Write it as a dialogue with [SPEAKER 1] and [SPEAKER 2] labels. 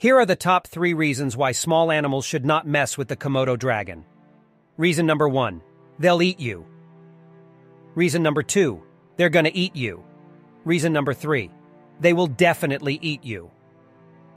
[SPEAKER 1] Here are the top three reasons why small animals should not mess with the Komodo dragon. Reason number one, they'll eat you. Reason number two, they're gonna eat you. Reason number three, they will definitely eat you.